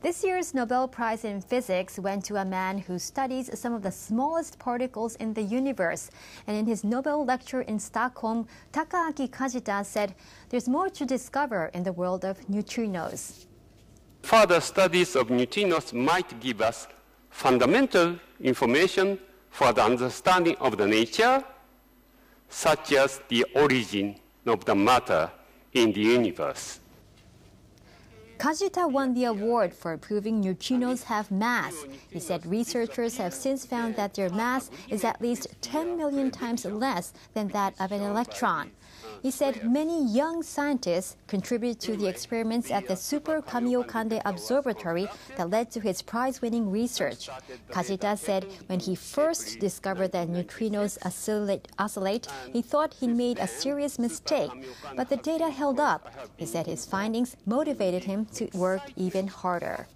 This year's Nobel Prize in Physics went to a man who studies some of the smallest particles in the universe. And in his Nobel lecture in Stockholm, Takaaki Kajita said there's more to discover in the world of neutrinos. Further studies of neutrinos might give us fundamental information for the understanding of the nature, such as the origin of the matter in the universe. Kajita won the award for proving neutrinos have mass. He said researchers have since found that their mass is at least 10 million times less than that of an electron. He said many young scientists contributed to the experiments at the Super Kamiokande Observatory that led to his prize winning research. Kajita said when he first discovered that neutrinos oscillate, oscillate, he thought he made a serious mistake, but the data held up. He said his findings motivated him to work even harder.